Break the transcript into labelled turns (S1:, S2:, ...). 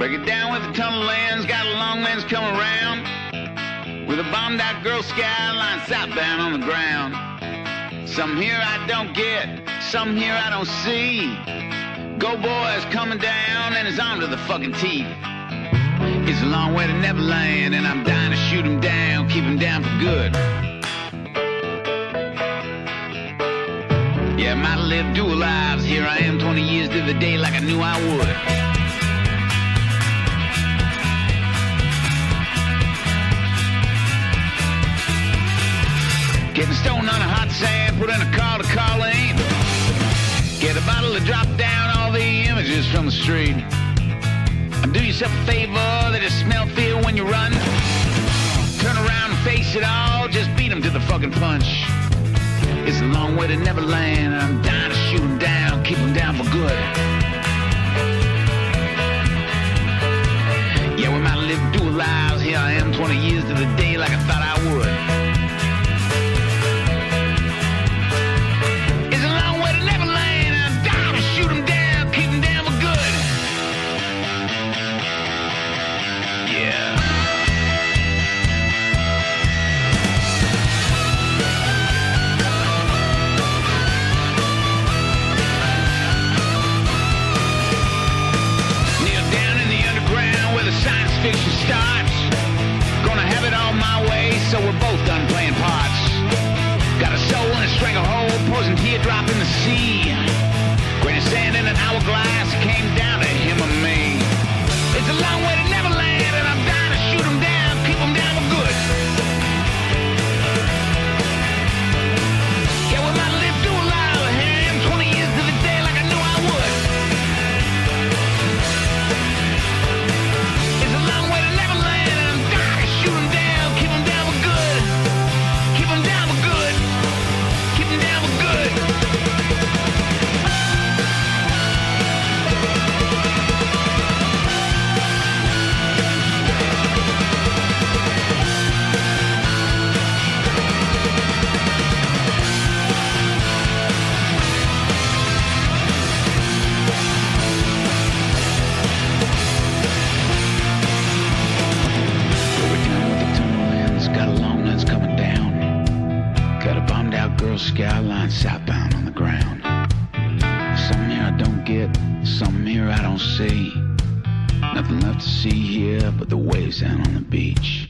S1: Break it down with a tunnel lens, got a long lens come around. With a bombed out girl skyline southbound on the ground. Some here I don't get, some here I don't see. Go boys coming down and his arm to the fucking teeth. It's a long way to Neverland and I'm dying to shoot him down, keep him down for good. Yeah, might lived dual lives. Here I am 20 years to the day like I knew I would. Getting stoned on a hot sand, put in a call to Colleen. Get a bottle to drop down all the images from the street. And do yourself a favor, they just smell fear when you run. Turn around and face it all, just beat 'em to the fucking punch. It's a long way to Neverland, and I'm dying to shoot 'em down, keep 'em down for good. Yeah, we might lived dual lives, here I am 20 years to the day like I thought girl skyline southbound on the ground. Some here I don't get, some here I don't see. Nothing left to see here but the waves down on the beach.